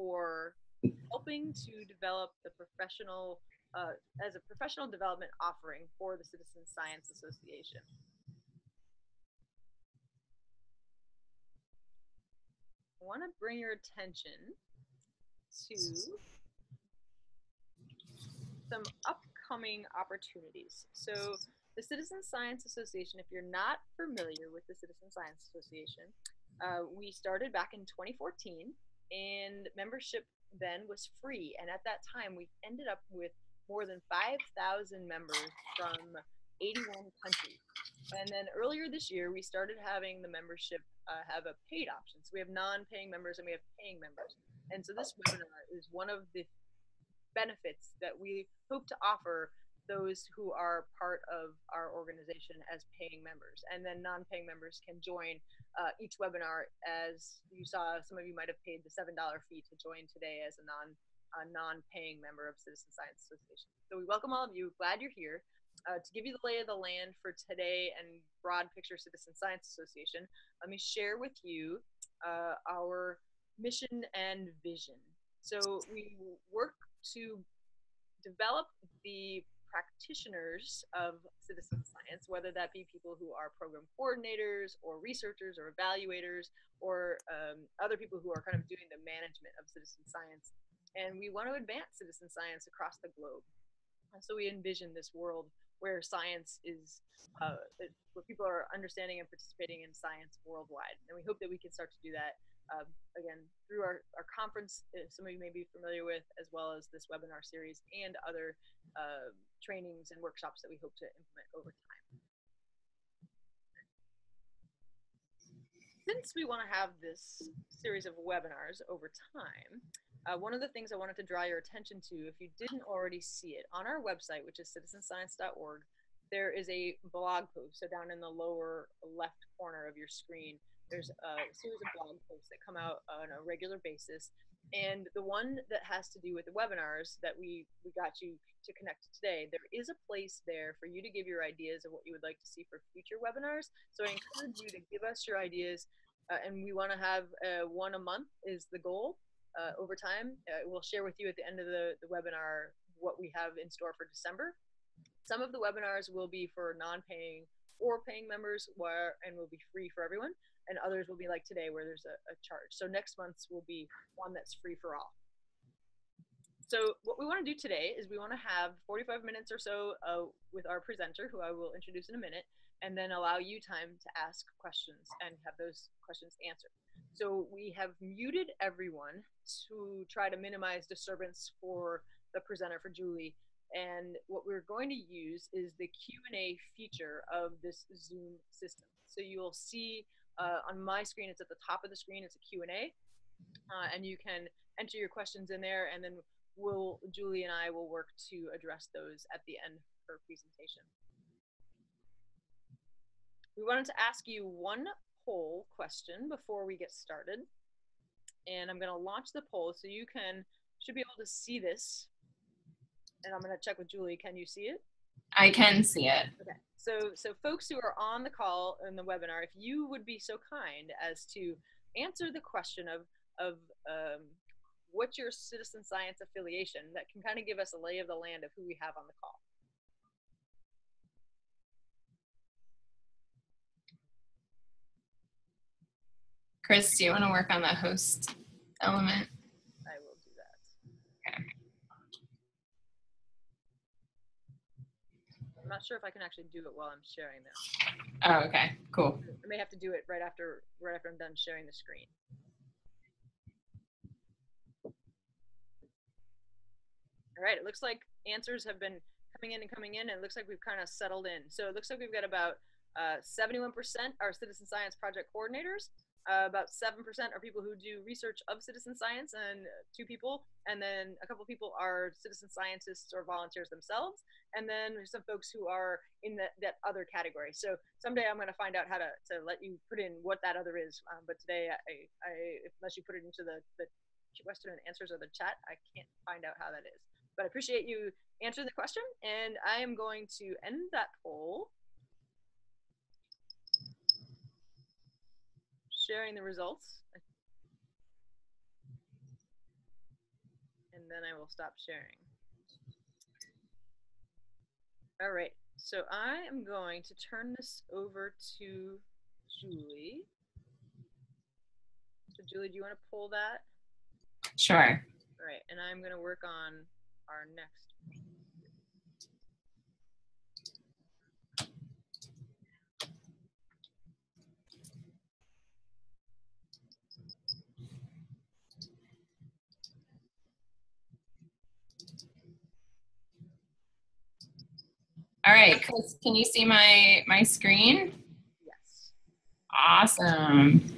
for helping to develop the professional uh, as a professional development offering for the Citizen Science Association. I want to bring your attention to some upcoming opportunities. So, the Citizen Science Association, if you're not familiar with the Citizen Science Association, uh, we started back in 2014, and membership then was free. And at that time, we ended up with more than 5,000 members from 81 countries. And then earlier this year, we started having the membership uh, have a paid option. So we have non-paying members and we have paying members. And so this webinar is one of the benefits that we hope to offer those who are part of our organization as paying members. And then non-paying members can join uh, each webinar as you saw, some of you might have paid the $7 fee to join today as a non a non-paying member of Citizen Science Association. So we welcome all of you. Glad you're here. Uh, to give you the lay of the land for today and broad picture Citizen Science Association, let me share with you uh, our mission and vision. So we work to develop the practitioners of citizen science, whether that be people who are program coordinators or researchers or evaluators or um, other people who are kind of doing the management of citizen science and we want to advance citizen science across the globe. And so we envision this world where science is, uh, where people are understanding and participating in science worldwide. And we hope that we can start to do that uh, again through our, our conference, some of you may be familiar with, as well as this webinar series and other uh, trainings and workshops that we hope to implement over time. Since we want to have this series of webinars over time, uh, one of the things I wanted to draw your attention to, if you didn't already see it, on our website, which is citizenscience.org, there is a blog post. So down in the lower left corner of your screen, there's a series of blog posts that come out on a regular basis. And the one that has to do with the webinars that we, we got you to connect to today, there is a place there for you to give your ideas of what you would like to see for future webinars. So I encourage you to give us your ideas. Uh, and we want to have uh, one a month is the goal uh, over time. Uh, we'll share with you at the end of the, the webinar what we have in store for December. Some of the webinars will be for non-paying or paying members where and will be free for everyone and others will be like today where there's a, a charge. So next month's will be one that's free for all. So what we want to do today is we want to have 45 minutes or so uh, with our presenter, who I will introduce in a minute, and then allow you time to ask questions and have those questions answered. So we have muted everyone to try to minimize disturbance for the presenter for Julie. And what we're going to use is the Q&A feature of this Zoom system. So you'll see uh, on my screen, it's at the top of the screen, it's a Q&A. Uh, and you can enter your questions in there and then we'll, Julie and I will work to address those at the end of her presentation. We wanted to ask you one poll question before we get started. And I'm going to launch the poll so you can should be able to see this. And I'm going to check with Julie. Can you see it? I can see it. Okay. So, so folks who are on the call in the webinar, if you would be so kind as to answer the question of of um, what's your citizen science affiliation, that can kind of give us a lay of the land of who we have on the call. Chris, do you want to work on the host element? I will do that. Okay. I'm not sure if I can actually do it while I'm sharing this. Oh, okay, cool. I may have to do it right after right after I'm done sharing the screen. All right, it looks like answers have been coming in and coming in, and it looks like we've kind of settled in. So it looks like we've got about 71% uh, are citizen science project coordinators, uh, about 7% are people who do research of citizen science and two people and then a couple people are citizen scientists or volunteers themselves and then there's some folks who are in that, other category. So someday i'm going to find out how to, to let you put in what that other is um, but today I, I, unless you put it into the, the question and answers or the chat i can't find out how that is. But i appreciate you answering the question and i am going to end that poll sharing the results. and then I will stop sharing. All right, so I am going to turn this over to Julie. So Julie, do you want to pull that? Sure. All right, and I'm going to work on our next. All right, Chris, can you see my my screen? Yes. Awesome.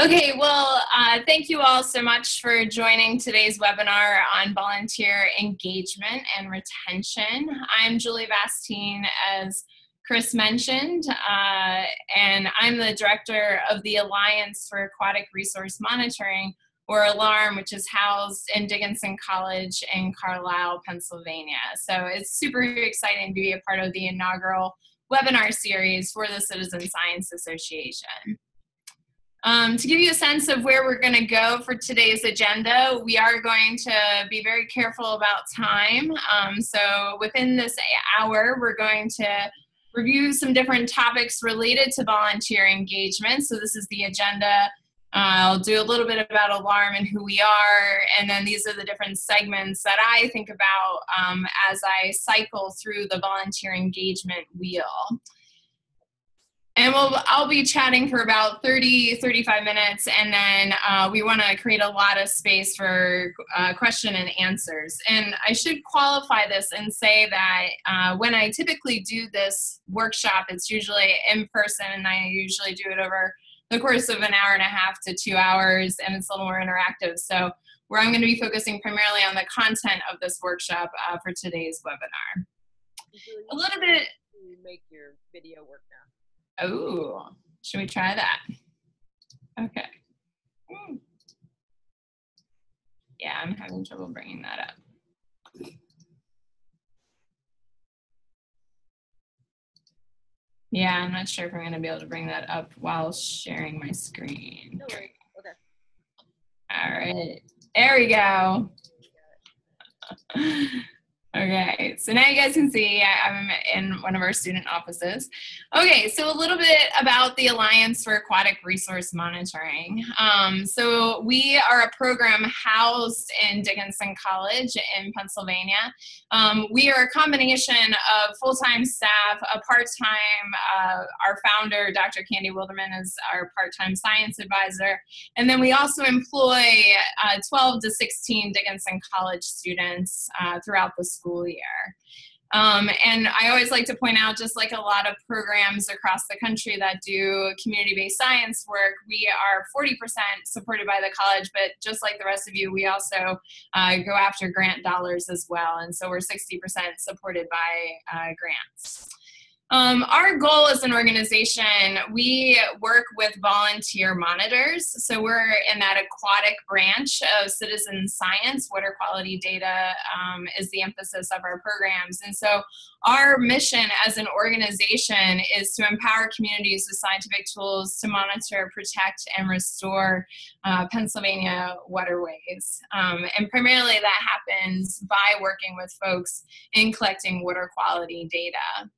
Okay, well, uh, thank you all so much for joining today's webinar on volunteer engagement and retention. I'm Julie Vastine, as Chris mentioned, uh, and I'm the director of the Alliance for Aquatic Resource Monitoring, or ALLARM, which is housed in Dickinson College in Carlisle, Pennsylvania. So it's super exciting to be a part of the inaugural webinar series for the Citizen Science Association. Um, to give you a sense of where we're going to go for today's agenda, we are going to be very careful about time. Um, so within this hour, we're going to review some different topics related to volunteer engagement. So this is the agenda I'll do a little bit about ALLARM and who we are, and then these are the different segments that I think about um, as I cycle through the volunteer engagement wheel. And we'll, I'll be chatting for about 30, 35 minutes, and then uh, we want to create a lot of space for uh, question and answers. And I should qualify this and say that uh, when I typically do this workshop, it's usually in person, and I usually do it over the course of an hour and a half to two hours, and it's a little more interactive. So where I'm going to be focusing primarily on the content of this workshop uh, for today's webinar. A little bit. Make your video work now. Oh, should we try that? Okay. Hmm. Yeah, I'm having trouble bringing that up. Yeah, I'm not sure if I'm going to be able to bring that up while sharing my screen. No worries. Okay. All right. There we go. Okay, so now you guys can see I'm in one of our student offices. Okay, so a little bit about the Alliance for Aquatic Resource Monitoring. Um, so we are a program housed in Dickinson College in Pennsylvania. Um, we are a combination of full-time staff, a part-time, uh, our founder, Dr. Candie Wilderman, is our part-time science advisor, and then we also employ uh, 12 to 16 Dickinson College students uh, throughout the school year. Um, and I always like to point out, just like a lot of programs across the country that do community based science work, we are 40% supported by the college, but just like the rest of you, we also uh, go after grant dollars as well. And so we're 60% supported by uh, grants. Um, our goal as an organization, we work with volunteer monitors. So we're in that aquatic branch of citizen science. Water quality data um, is the emphasis of our programs. And so our mission as an organization is to empower communities with scientific tools to monitor, protect, and restore uh, Pennsylvania waterways. Um, and primarily that happens by working with folks in collecting water quality data.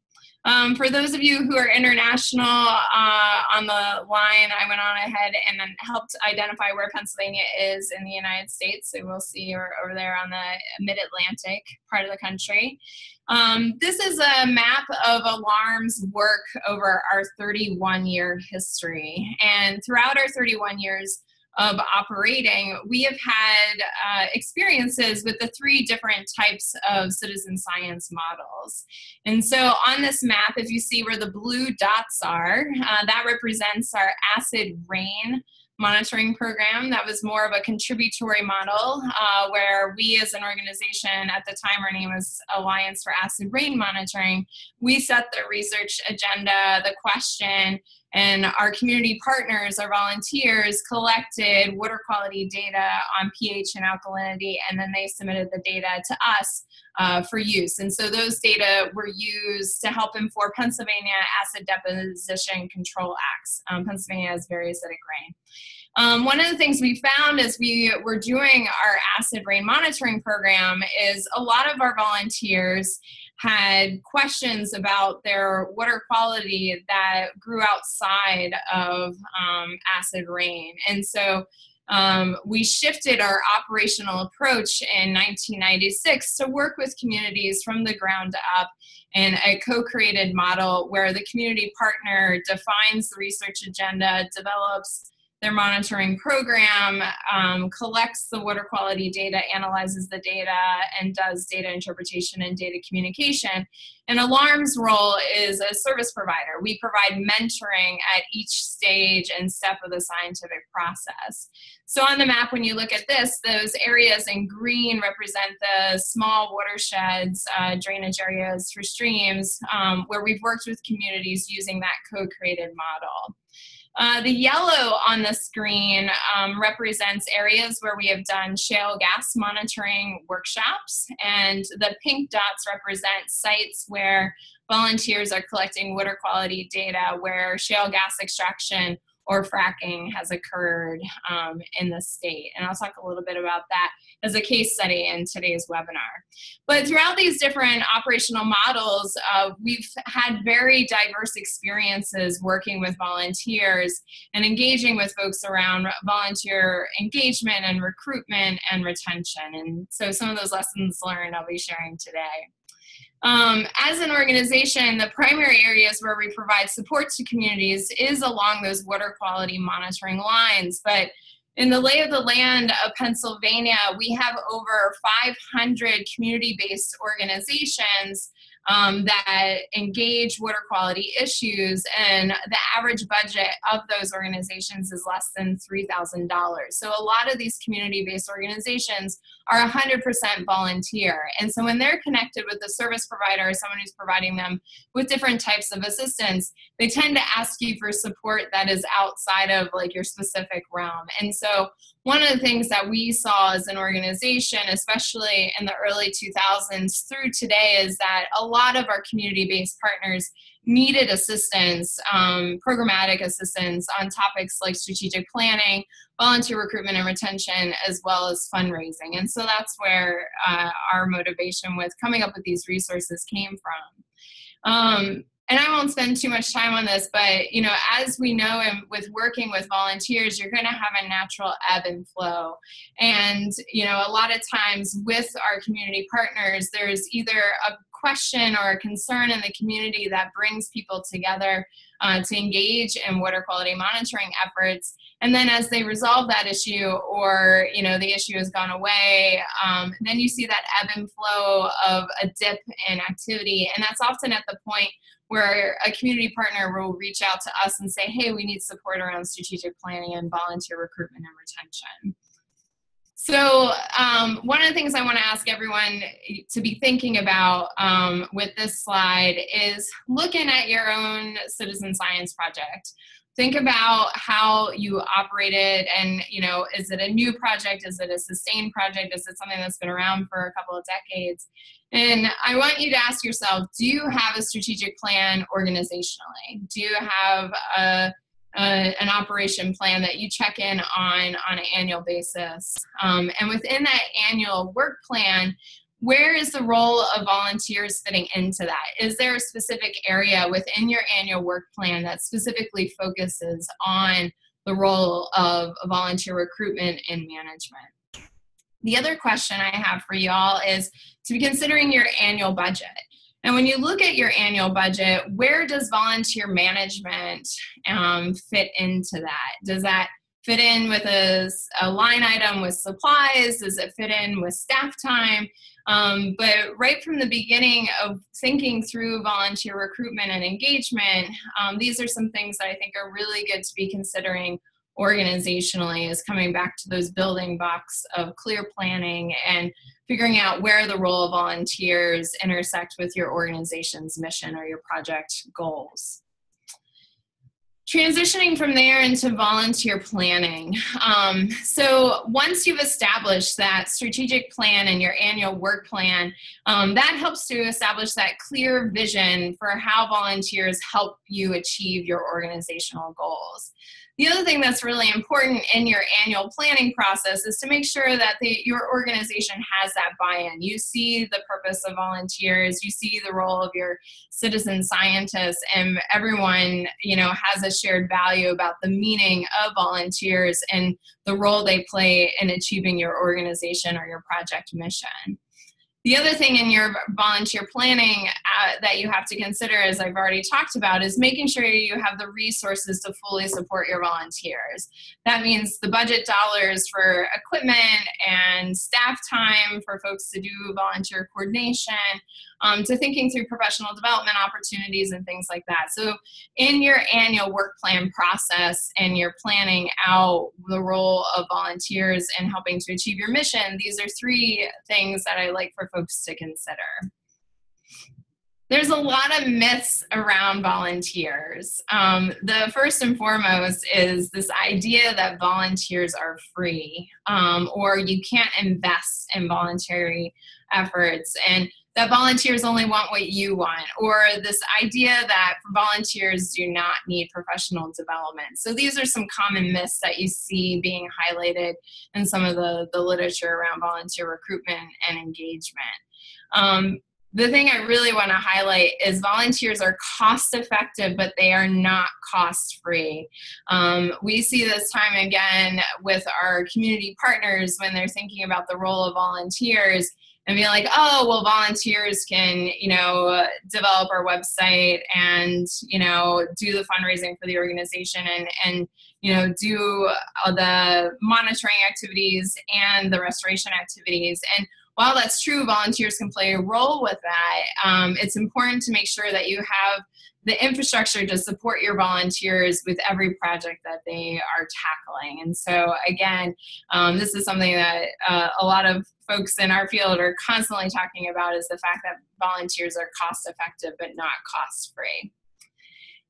Um, for those of you who are international uh, on the line, I went on ahead and then helped identify where Pennsylvania is in the United States. So we'll see you over there on the mid Atlantic part of the country. Um, this is a map of ALLARM's work over our 31 year history. And throughout our 31 years, of operating, we have had uh, experiences with the three different types of citizen science models. And so on this map, if you see where the blue dots are, uh, that represents our acid rain monitoring program that was more of a contributory model uh, where we as an organization at the time our name was alliance for acid rain monitoring we set the research agenda the question and our community partners, our volunteers, collected water quality data on pH and alkalinity, and then they submitted the data to us uh, for use. And so those data were used to help inform Pennsylvania Acid Deposition Control Acts. Um, Pennsylvania has very acidic rain. Um, one of the things we found as we were doing our acid rain monitoring program is a lot of our volunteers had questions about their water quality that grew outside of um, acid rain. And so um, we shifted our operational approach in 1996 to work with communities from the ground up in a co-created model where the community partner defines the research agenda, develops their monitoring program, um, collects the water quality data, analyzes the data, and does data interpretation and data communication. And ALLARM's role is a service provider. We provide mentoring at each stage and step of the scientific process. So on the map, when you look at this, those areas in green represent the small watersheds, uh, drainage areas for streams, um, where we've worked with communities using that co-created model. Uh, the yellow on the screen um, represents areas where we have done shale gas monitoring workshops, and the pink dots represent sites where volunteers are collecting water quality data where shale gas extraction or fracking has occurred um, in the state. And I'll talk a little bit about that as a case study in today's webinar. But throughout these different operational models, uh, we've had very diverse experiences working with volunteers and engaging with folks around volunteer engagement and recruitment and retention. And so some of those lessons learned I'll be sharing today. Um, as an organization, the primary areas where we provide support to communities is along those water quality monitoring lines. But in the lay of the land of Pennsylvania, we have over 500 community based organizations um, that engage water quality issues, and the average budget of those organizations is less than $3,000. So a lot of these community based organizations are 100% volunteer. And so when they're connected with a service provider or someone who's providing them with different types of assistance, they tend to ask you for support that is outside of like your specific realm. And so one of the things that we saw as an organization, especially in the early 2000s through today, is that a lot of our community based partners needed assistance, um, programmatic assistance on topics like strategic planning, volunteer recruitment and retention, as well as fundraising. And so that's where uh, our motivation with coming up with these resources came from. Um, and I won't spend too much time on this, but you know, as we know, and with working with volunteers, you're going to have a natural ebb and flow. And you know, a lot of times with our community partners, there's either a question or a concern in the community that brings people together uh, to engage in water quality monitoring efforts and then as they resolve that issue or you know the issue has gone away um, then you see that ebb and flow of a dip in activity and that's often at the point where a community partner will reach out to us and say hey we need support around strategic planning and volunteer recruitment and retention so, um, one of the things I want to ask everyone to be thinking about um, with this slide is looking at your own citizen science project. Think about how you operated, and you know, is it a new project? Is it a sustained project? Is it something that's been around for a couple of decades? And I want you to ask yourself: Do you have a strategic plan organizationally? Do you have a uh, an operation plan that you check in on on an annual basis. Um, and within that annual work plan, where is the role of volunteers fitting into that? Is there a specific area within your annual work plan that specifically focuses on the role of volunteer recruitment and management? The other question I have for y'all is to be considering your annual budget. And when you look at your annual budget, where does volunteer management um, fit into that? Does that fit in with a, a, line item with supplies? Does it fit in with staff time? Um, but right from the beginning of thinking through volunteer recruitment and engagement, um, these are some things that I think are really good to be considering organizationally is coming back to those building blocks of clear planning and figuring out where the role of volunteers intersect with your organization's mission or your project goals. Transitioning from there into volunteer planning. Um, so once you've established that strategic plan and your annual work plan, um, that helps to establish that clear vision for how volunteers help you achieve your organizational goals. The other thing that's really important in your annual planning process is to make sure that the, your organization has that buy-in. You see the purpose of volunteers, you see the role of your citizen scientists, and everyone, you know, has a shared value about the meaning of volunteers and the role they play in achieving your organization or your project mission. The other thing in your volunteer planning uh, that you have to consider, as I've already talked about, is making sure you have the resources to fully support your volunteers. That means the budget dollars for equipment and staff time for folks to do volunteer coordination, um, to thinking through professional development opportunities and things like that. So, in your annual work plan process and you're planning out the role of volunteers in helping to achieve your mission, these are three things that I like for folks to consider. There's a lot of myths around volunteers. Um, the first and foremost is this idea that volunteers are free um, or you can't invest in voluntary efforts. And that volunteers only want what you want, or this idea that volunteers do not need professional development. So these are some common myths that you see being highlighted in some of the, the literature around volunteer recruitment and engagement. Um, the thing I really want to highlight is volunteers are cost effective, but they are not cost free. Um, we see this time again with our community partners when they're thinking about the role of volunteers and be like, oh, well, volunteers can, you know, develop our website and, you know, do the fundraising for the organization and, and you know, do the monitoring activities and the restoration activities. And while that's true, volunteers can play a role with that. Um, it's important to make sure that you have the infrastructure to support your volunteers with every project that they are tackling. And so, again, um, this is something that uh, a lot of folks in our field are constantly talking about is the fact that volunteers are cost effective but not cost free.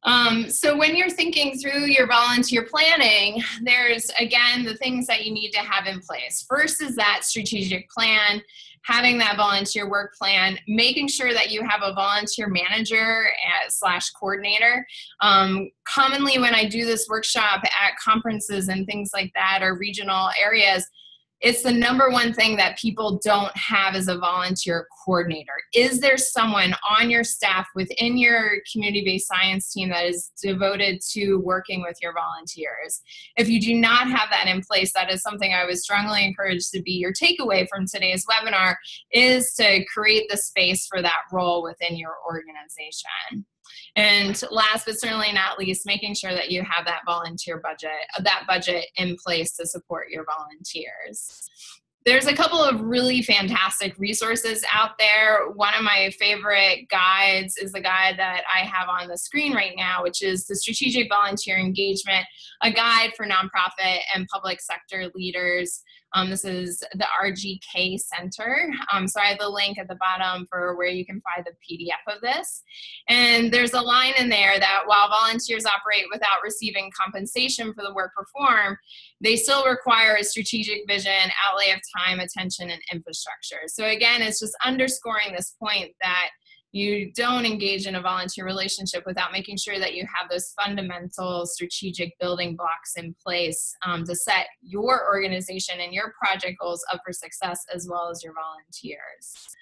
Um, so when you're thinking through your volunteer planning, there's again the things that you need to have in place. First is that strategic plan having that volunteer work plan, making sure that you have a volunteer manager slash coordinator. Um, commonly, when I do this workshop at conferences and things like that or regional areas, it's the number one thing that people don't have as a volunteer coordinator. Is there someone on your staff within your community based science team that is devoted to working with your volunteers? If you do not have that in place, that is something I would strongly encourage to be your takeaway from today's webinar is to create the space for that role within your organization. And last but certainly not least, making sure that you have that volunteer budget, uh, that budget in place to support your volunteers there's a couple of really fantastic resources out there. One of my favorite guides is the guide that I have on the screen right now, which is the Strategic Volunteer Engagement, a guide for nonprofit and public sector leaders um, this is the RGK Center. Um, so I have the link at the bottom for where you can find the PDF of this. And there's a line in there that while volunteers operate without receiving compensation for the work performed, they still require a strategic vision, outlay of time, attention, and infrastructure. So again, it's just underscoring this point that you don't engage in a volunteer relationship without making sure that you have those fundamental strategic building blocks in place um, to set your organization and your project goals up for success as well as your volunteers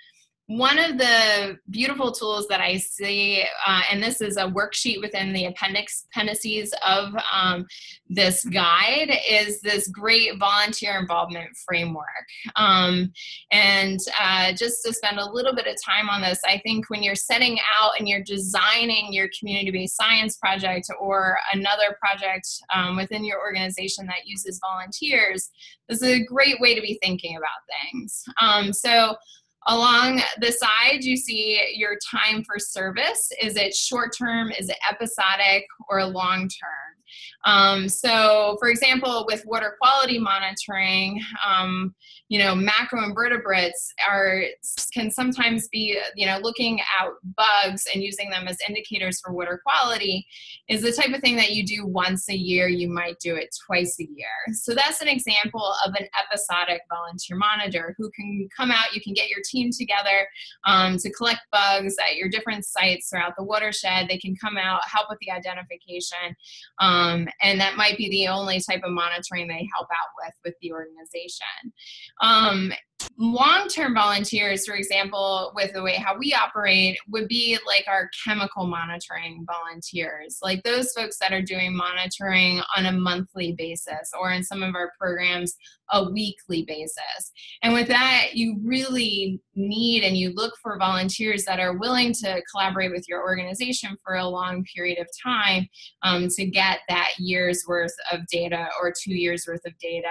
one of the beautiful tools that I see, uh, and this is a worksheet within the appendix appendices of um, this guide, is this great volunteer involvement framework. Um, and uh, just to spend a little bit of time on this, I think when you're setting out and you're designing your community-based science project or another project um, within your organization that uses volunteers, this is a great way to be thinking about things. Um, so Along the side, you see your time for service. Is it short term? Is it episodic or long term? Um, so, for example, with water quality monitoring, um, you know, macroinvertebrates are can sometimes be, you know, looking out bugs and using them as indicators for water quality is the type of thing that you do once a year. You might do it twice a year. So that's an example of an episodic volunteer monitor who can come out. You can get your team together um, to collect bugs at your different sites throughout the watershed. They can come out, help with the identification. Um, and that might be the only type of monitoring they help out with with the organization. Um, long-term volunteers for example with the way how we operate would be like our chemical monitoring volunteers like those folks that are doing monitoring on a monthly basis or in some of our programs a weekly basis and with that you really need and you look for volunteers that are willing to collaborate with your organization for a long period of time um, to get that year's worth of data or two years worth of data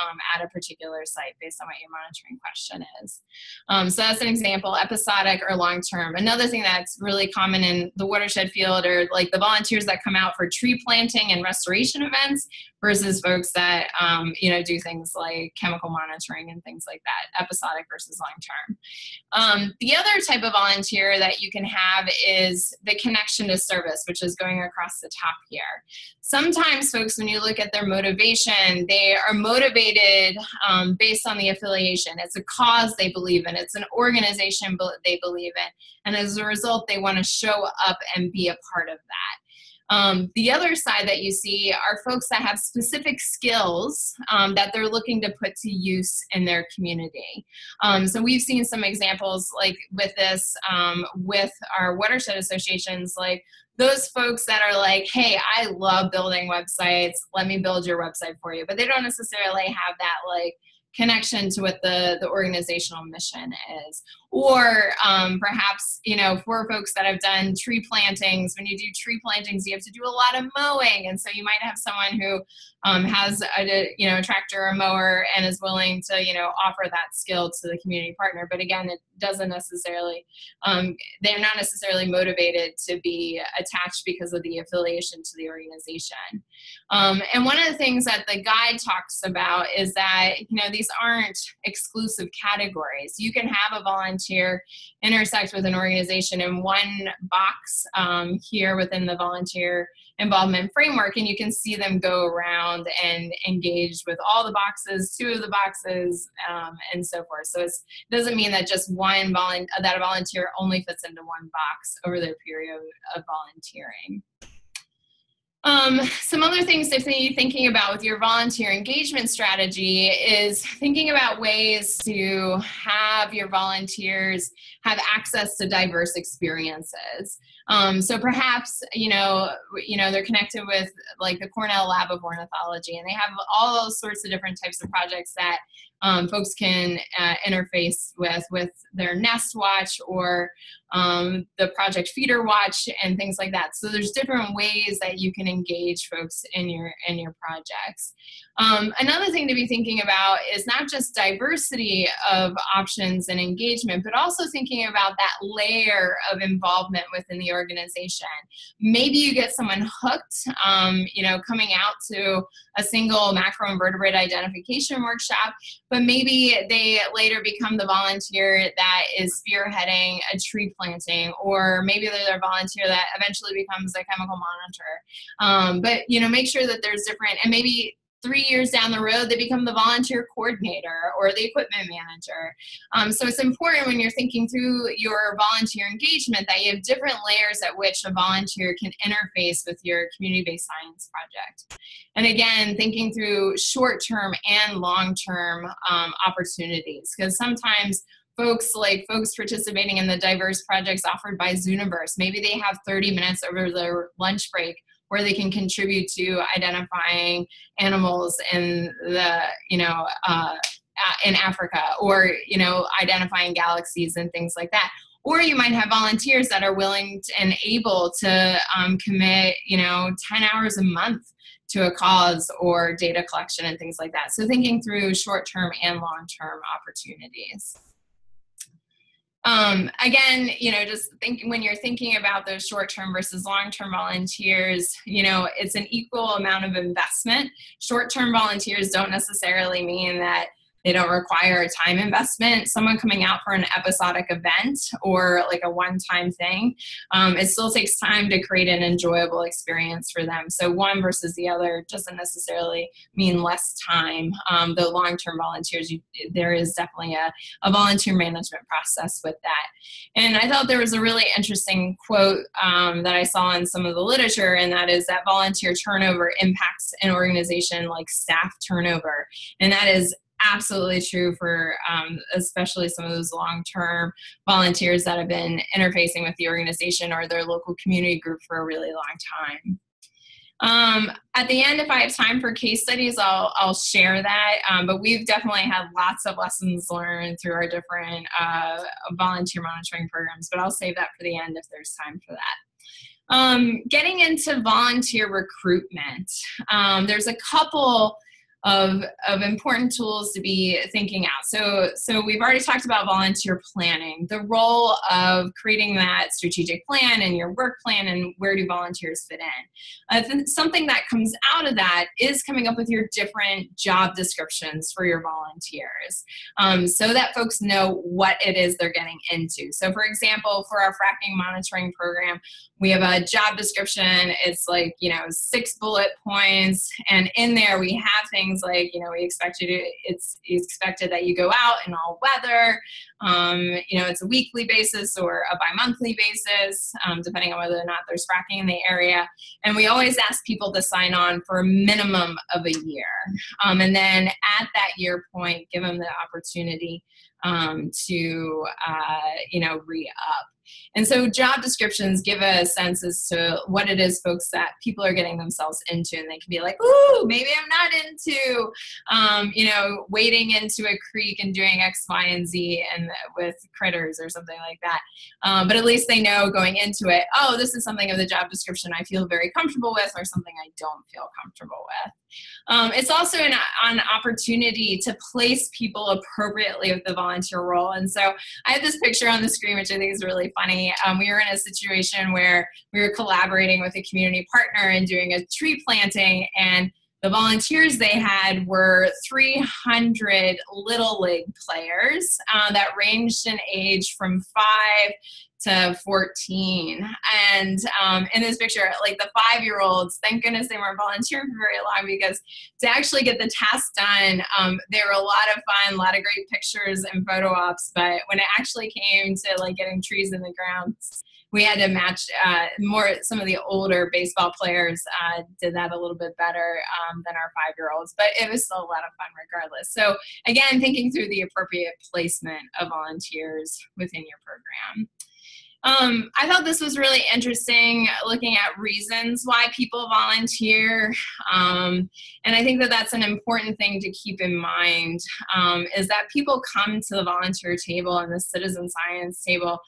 um, at a particular site based on what you're monitoring question is. Um, so that's an example, episodic or long term. Another thing that's really common in the watershed field are like the volunteers that come out for tree planting and restoration events versus folks that um, you know do things like chemical monitoring and things like that, episodic versus long term. Um, the other type of volunteer that you can have is the connection to service, which is going across the top here. Sometimes folks, when you look at their motivation, they are motivated um, based on the affiliation. It's a cause they believe in. It's an organization they believe in. And as a result, they want to show up and be a part of that. Um, the other side that you see are folks that have specific skills um, that they're looking to put to use in their community. Um, so we've seen some examples like with this um, with our watershed associations, like those folks that are like, hey, I love building websites, let me build your website for you. But they don't necessarily have that like connection to what the, the organizational mission is or um, perhaps you know for folks that have done tree plantings when you do tree plantings you have to do a lot of mowing. And so you might have someone who um, has a you know a tractor or mower and is willing to you know offer that skill to the community partner. But again it doesn't necessarily um, they're not necessarily motivated to be attached because of the affiliation to the organization. Um, and one of the things that the guide talks about is that you know these aren't exclusive categories. You can have a volunteer volunteer intersect with an organization in one box um, here within the volunteer involvement framework and you can see them go around and engage with all the boxes two of the boxes um, and so forth. So it doesn't mean that just one volunteer that a volunteer only fits into one box over their period of volunteering um, some other things to be thinking about with your volunteer engagement strategy is thinking about ways to have your volunteers have access to diverse experiences. Um, so perhaps you know you know they're connected with like the Cornell Lab of Ornithology, and they have all those sorts of different types of projects that um, folks can uh, interface with with their Nest Watch or um, the Project Feeder Watch and things like that. So there's different ways that you can engage folks in your in your projects. Um, another thing to be thinking about is not just diversity of options and engagement, but also thinking about that layer of involvement within the organization. Maybe you get someone hooked, um, you know, coming out to a single macroinvertebrate identification workshop, but maybe they later become the volunteer that is spearheading a tree planting, or maybe they're a volunteer that eventually becomes a chemical monitor. Um, but you know, make sure that there's different, and maybe three years down the road, they become the volunteer coordinator or the equipment manager. Um, so it's important when you're thinking through your volunteer engagement that you have different layers at which a volunteer can interface with your community-based science project. And again, thinking through short-term and long-term um, opportunities, because sometimes folks like folks participating in the diverse projects offered by Zooniverse, maybe they have 30 minutes over their lunch break where they can contribute to identifying animals in the you know uh, in Africa or you know identifying galaxies and things like that. Or you might have volunteers that are willing and able to um, commit you know 10 hours a month to a cause or data collection and things like that. So thinking through short-term and long-term opportunities um, again, you know, just think when you're thinking about those short term versus long term volunteers, you know, it's an equal amount of investment. Short term volunteers don't necessarily mean that They don't require a time investment. Someone coming out for an episodic event or like a one time thing, um, it still takes time to create an enjoyable experience for them. So, one versus the other doesn't necessarily mean less time. Um, the long term volunteers, you, there is definitely a, a volunteer management process with that. And I thought there was a really interesting quote um, that I saw in some of the literature, and that is that volunteer turnover impacts an organization like staff turnover. And that is absolutely true for um, especially some of those long-term volunteers that have been interfacing with the organization or their local community group for a really long time. Um, at the end, if I have time for case studies, I'll, I'll share that. Um, but we've definitely had lots of lessons learned through our different uh, volunteer monitoring programs, but I'll save that for the end if there's time for that. Um, getting into volunteer recruitment, um, there's a couple of, of important tools to be thinking out. So, so we've already talked about volunteer planning, the role of creating that strategic plan and your work plan and where do volunteers fit in. Uh, something that comes out of that is coming up with your different job descriptions for your volunteers um, so that folks know what it is they're getting into. So for example, for our fracking monitoring program, we have a job description. It's like, you know, six bullet points. And in there we have things like, you know, we expect you to, it's expected that you go out in all weather. Um, you know, it's a weekly basis or a bi-monthly basis, um, depending on whether or not there's fracking in the area. And we always ask people to sign on for a minimum of a year. Um, and then at that year point, give them the opportunity um, to, uh, you know, re-up. And so job descriptions give a sense as to what it is folks that people are getting themselves into. And they can be like, ooh, maybe I'm not into, um, you know, wading into a creek and doing X, Y, and Z and with critters or something like that. Um, but at least they know going into it, oh, this is something of the job description I feel very comfortable with or something I don't feel comfortable with. Um, it's also an, an opportunity to place people appropriately with the volunteer role. And so I have this picture on the screen, which I think is really funny. Um, we were in a situation where we were collaborating with a community partner and doing a tree planting and the volunteers they had were 300 little league players uh, that ranged in age from five to 14. And um, in this picture, like the five year olds, thank goodness they weren't volunteering for very long because to actually get the task done, um, they were a lot of fun, a lot of great pictures and photo ops. But when it actually came to like getting trees in the ground, we had to match uh, more. Some of the older baseball players uh, did that a little bit better um, than our five year olds, but it was still a lot of fun regardless. So, again, thinking through the appropriate placement of volunteers within your program. Um, I thought this was really interesting looking at reasons why people volunteer. Um, and I think that that's an important thing to keep in mind um, is that people come to the volunteer table and the citizen science table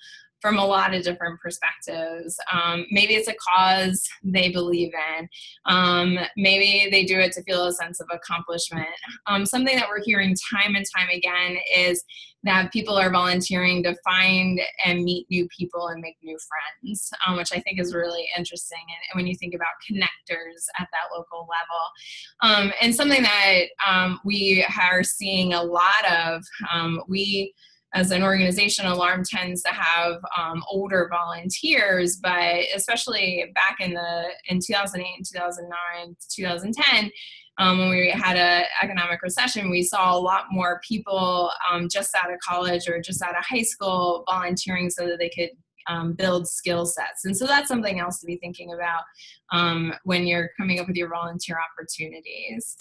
from a lot of different perspectives. Um, maybe it's a cause they believe in. Um, maybe they do it to feel a sense of accomplishment. Um, something that we're hearing time and time again is that people are volunteering to find and meet new people and make new friends, um, which I think is really interesting. And, and, when you think about connectors at that local level, um, and something that um, we are seeing a lot of, we as an organization, ALLARM tends to have um, older volunteers, but especially back in the in 2008 and 2009, 2010. Um, when we had an economic recession, we saw a lot more people um, just out of college or just out of high school volunteering so that they could um, build skill sets. And so that's something else to be thinking about um, when you're coming up with your volunteer opportunities.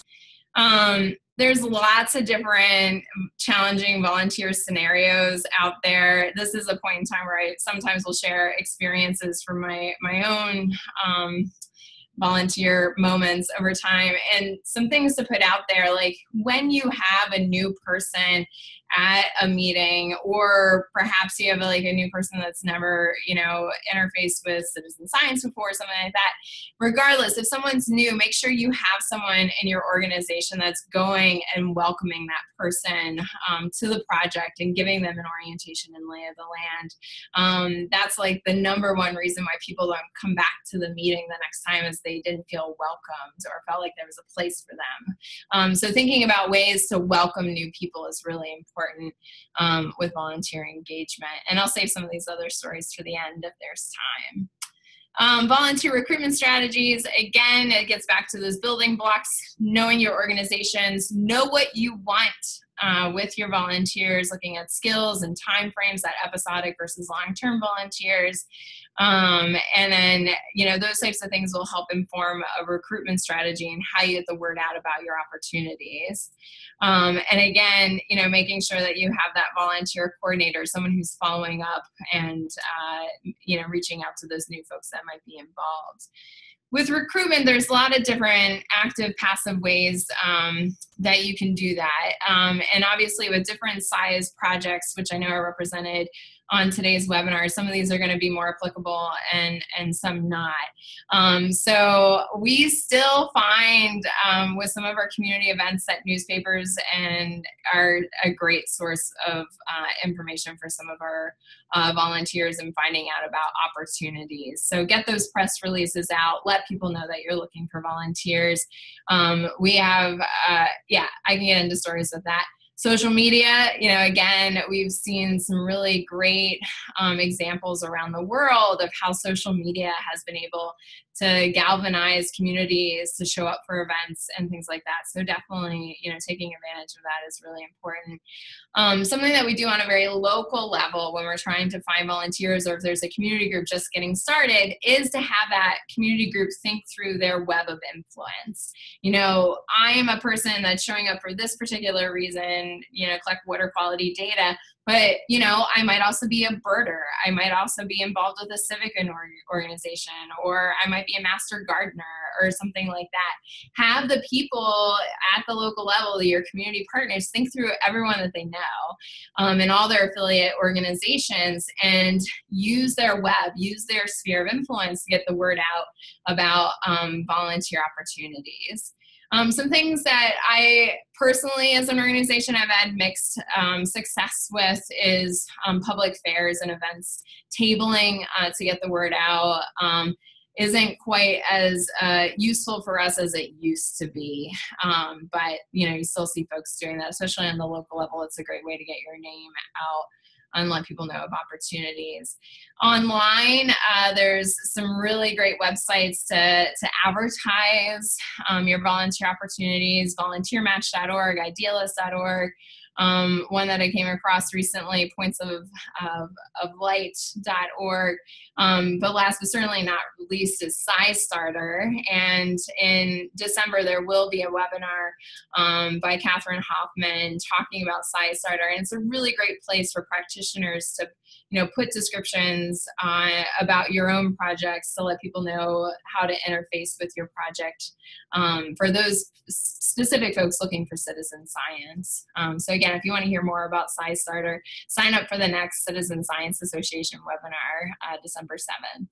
Um, there's lots of different challenging volunteer scenarios out there. This is a point in time where I sometimes will share experiences from my my own um, volunteer moments over time and some things to put out there like when you have a new person at a meeting or perhaps you have like a new person that's never you know interfaced with citizen science before something like that. Regardless if someone's new make sure you have someone in your organization that's going and welcoming that person um, to the project and giving them an orientation and lay of the land. Um, that's like the number one reason why people don't come back to the meeting the next time is they didn't feel welcomed or felt like there was a place for them. Um, so thinking about ways to welcome new people is really important um, with volunteer engagement. And I'll save some of these other stories for the end if there's time. Um, volunteer recruitment strategies, again, it gets back to those building blocks, knowing your organizations, know what you want uh, with your volunteers, looking at skills and time frames, that episodic versus long-term volunteers. Um, and then, you know, those types of things will help inform a recruitment strategy and how you get the word out about your opportunities. Um, and again, you know, making sure that you have that volunteer coordinator, someone who's following up and, uh, you know, reaching out to those new folks that might be involved with recruitment, there's a lot of different active, passive ways um, that you can do that. Um, and obviously, with different size projects, which I know are represented on today's webinar. Some of these are going to be more applicable and, and some not. Um, so we still find um, with some of our community events that newspapers and are a great source of uh, information for some of our uh, volunteers and finding out about opportunities. So get those press releases out. Let people know that you're looking for volunteers. Um, we have, uh, yeah, I can get into stories of that social media you know again we've seen some really great um, examples around the world of how social media has been able to galvanize communities to show up for events and things like that. So definitely you know taking advantage of that is really important. Um, something that we do on a very local level when we're trying to find volunteers or if there's a community group just getting started is to have that community group think through their web of influence. You know i am a person that's showing up for this particular reason you know collect water quality data but you know i might also be a birder. I might also be involved with a civic organization or i might be a master gardener or something like that. Have the people at the local level your community partners think through everyone that they know um, and all their affiliate organizations and use their web use their sphere of influence to get the word out about um, volunteer opportunities um, some things that I personally, as an organization, I've had mixed um, success with is um, public fairs and events, tabling uh, to get the word out. Um, isn't quite as uh, useful for us as it used to be. Um, but you know, you still see folks doing that, especially on the local level. It's a great way to get your name out and let people know of opportunities. Online, uh, there's some really great websites to, to advertise um, your volunteer opportunities, volunteermatch.org, idealist.org. Um, one that I came across recently, points of, of, of light.org. Um, but last but certainly not least is SciStarter. And in December, there will be a webinar um, by Catherine Hoffman talking about SciStarter. And it's a really great place for practitioners to you know, put descriptions uh, about your own projects to let people know how to interface with your project um, for those specific folks looking for citizen science. Um, so again, if you want to hear more about SciStarter, sign up for the next Citizen Science Association webinar uh, December 7th.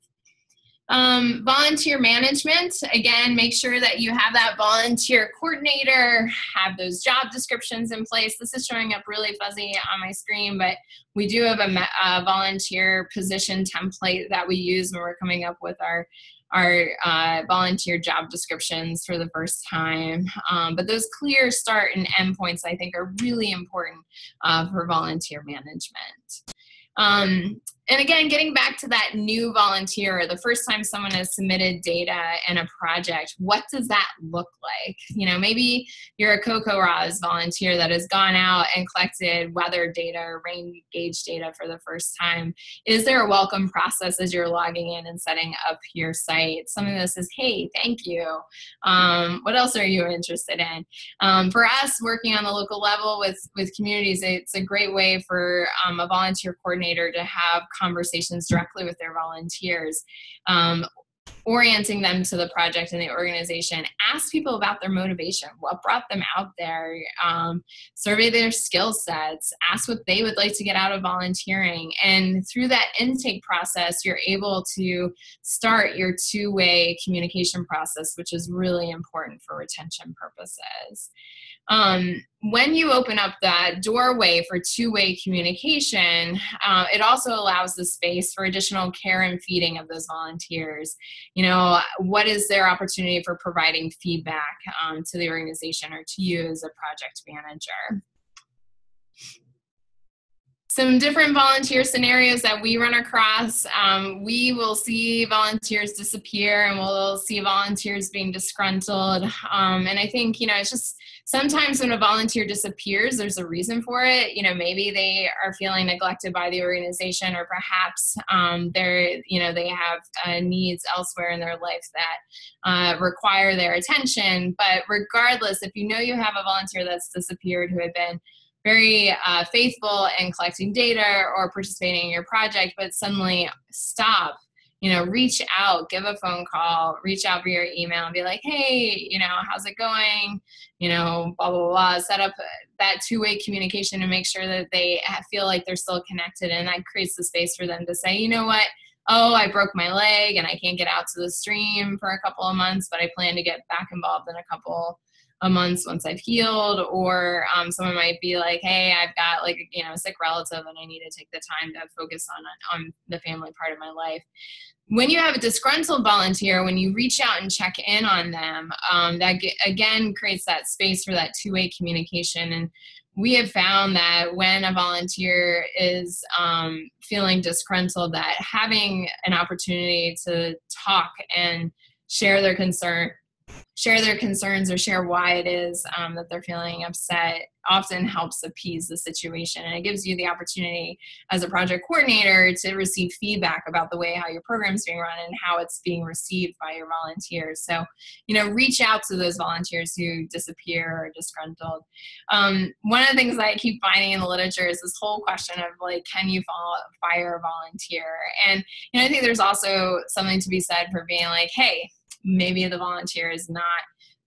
Um, volunteer management, again, make sure that you have that volunteer coordinator, have those job descriptions in place. This is showing up really fuzzy on my screen, but we do have a, a volunteer position template that we use when we're coming up with our our uh, volunteer job descriptions for the first time. Um, but those clear start and end points, I think, are really important uh, for volunteer management. Um, and again, getting back to that new volunteer, the first time someone has submitted data in a project, what does that look like? You know, maybe you're a CoCoRaHS volunteer that has gone out and collected weather data or rain gauge data for the first time. Is there a welcome process as you're logging in and setting up your site? Something that says, hey, thank you. Um, what else are you interested in? Um, for us, working on the local level with, with communities, it's a great way for um, a volunteer coordinator to have conversations directly with their volunteers. Um, orienting them to the project and the organization ask people about their motivation what brought them out there um, survey their skill sets ask what they would like to get out of volunteering and through that intake process you're able to start your two-way communication process which is really important for retention purposes um, when you open up that doorway for two-way communication uh, it also allows the space for additional care and feeding of those volunteers you know what is their opportunity for providing feedback um, to the organization or to you as a project manager some different volunteer scenarios that we run across. Um, we will see volunteers disappear and we'll see volunteers being disgruntled. Um, and I think, you know, it's just sometimes when a volunteer disappears, there's a reason for it. You know, maybe they are feeling neglected by the organization or perhaps um, they're, you know, they have uh, needs elsewhere in their life that uh, require their attention. But regardless, if you know you have a volunteer that's disappeared who had been very uh, faithful in collecting data or participating in your project, but suddenly stop. You know, reach out, give a phone call, reach out via your email, and be like, "Hey, you know, how's it going?" You know, blah blah blah. Set up that two-way communication and make sure that they feel like they're still connected, and that creates the space for them to say, "You know what? oh, I broke my leg and I can't get out to the stream for a couple of months, but I plan to get back involved in a couple a month once I've healed, or um, someone might be like, "Hey, I've got like you know a sick relative, and I need to take the time to focus on on the family part of my life." When you have a disgruntled volunteer, when you reach out and check in on them, um, that again creates that space for that two way communication. And we have found that when a volunteer is um, feeling disgruntled, that having an opportunity to talk and share their concern share their concerns or share why it is um, that they're feeling upset often helps appease the situation. And it gives you the opportunity as a project coordinator to receive feedback about the way how your program is being run and how it's being received by your volunteers. So you know reach out to those volunteers who disappear or disgruntled. Um, one of the things i keep finding in the literature is this whole question of like can you fire a volunteer? And you know i think there's also something to be said for being like hey maybe the volunteer is not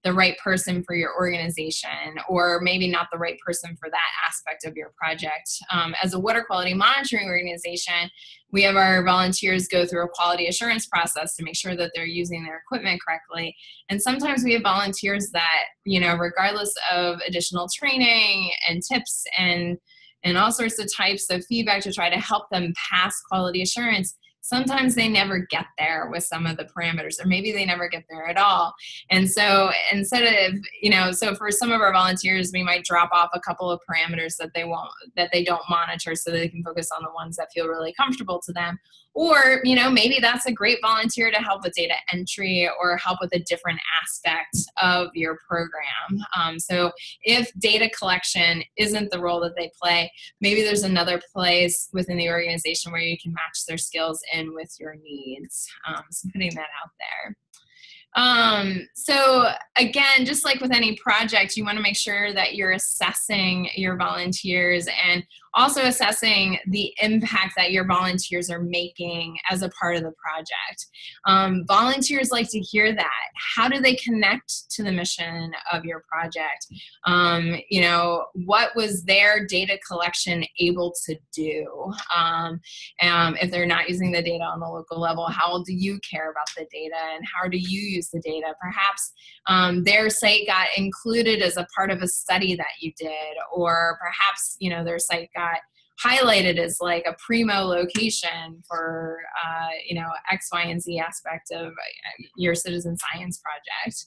the right person for your organization or maybe not the right person for that aspect of your project. Um, as a water quality monitoring organization, we have our volunteers go through a quality assurance process to make sure that they're using their equipment correctly. And sometimes we have volunteers that, you know, regardless of additional training and tips and and all sorts of types of feedback to try to help them pass quality assurance sometimes they never get there with some of the parameters or maybe they never get there at all. And so instead of you know so for some of our volunteers we might drop off a couple of parameters that they won't that they don't monitor so they can focus on the ones that feel really comfortable to them or you know maybe that's a great volunteer to help with data entry or help with a different aspect of your program. Um, so if data collection isn't the role that they play maybe there's another place within the organization where you can match their skills in with your needs. Um, so putting that out there. Um, so again, just like with any project, you want to make sure that you're assessing your volunteers and also assessing the impact that your volunteers are making as a part of the project. Um, volunteers like to hear that. How do they connect to the mission of your project? Um, you know, what was their data collection able to do? Um, um, if they're not using the data on the local level, how do you care about the data and how do you use the data? Perhaps um, their site got included as a part of a study that you did, or perhaps, you know, their site got not highlighted as like a primo location for uh, you know X, Y, and Z aspect of uh, your citizen science project.